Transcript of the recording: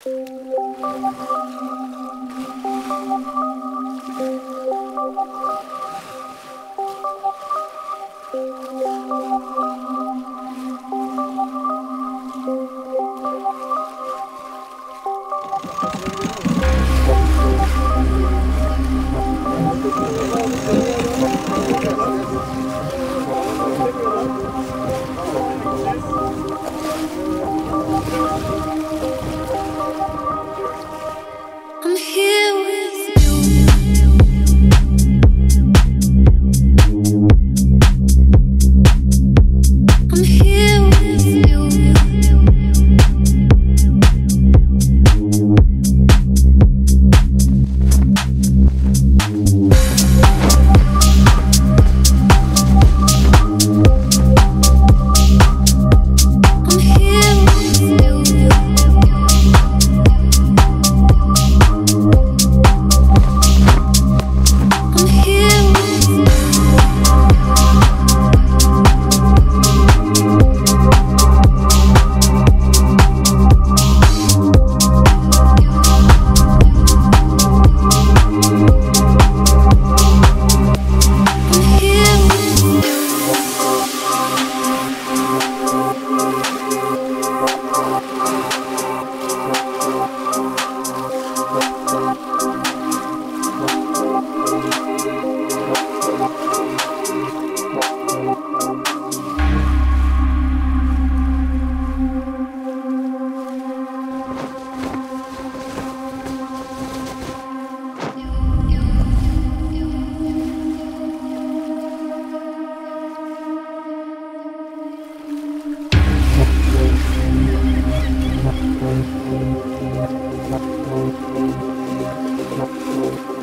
Thank I'm here. Thank you.